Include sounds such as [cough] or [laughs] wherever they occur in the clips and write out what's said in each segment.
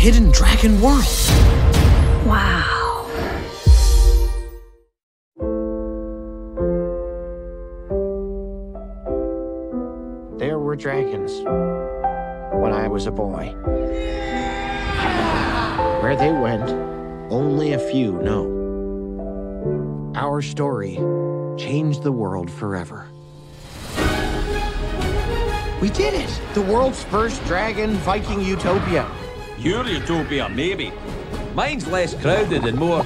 hidden dragon world. Wow. There were dragons when I was a boy. Where they went, only a few know. Our story changed the world forever. We did it! The world's first dragon Viking utopia. Your utopia, maybe. Mine's less crowded and more.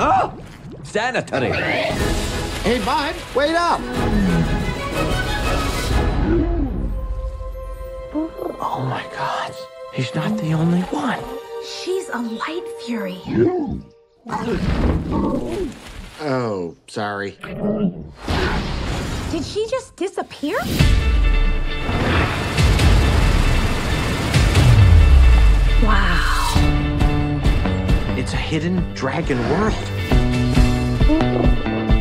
Oh! Sanitary. Hey, bud, wait up! Oh my god, he's not the only one. She's a light fury. Oh, sorry. Did she just disappear? Hidden dragon world.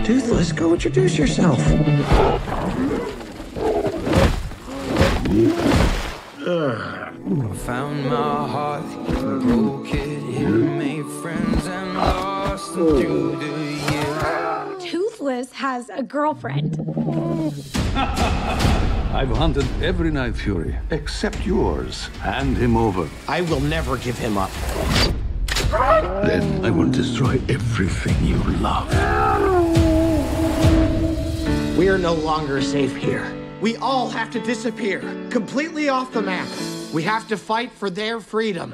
Toothless, go introduce yourself. I found my heart, broke it, here, made friends and lost them through the years. Toothless has a girlfriend. [laughs] I've hunted every Night Fury except yours. Hand him over. I will never give him up. Then I will destroy everything you love. We are no longer safe here. We all have to disappear, completely off the map. We have to fight for their freedom.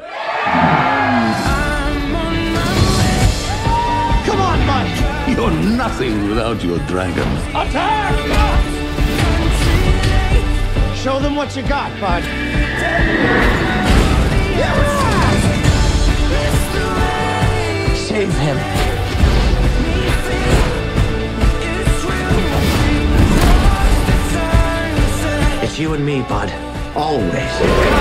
Come on, bud! You're nothing without your dragon. Attack! Show them what you got, bud. just you and me, bud. Always.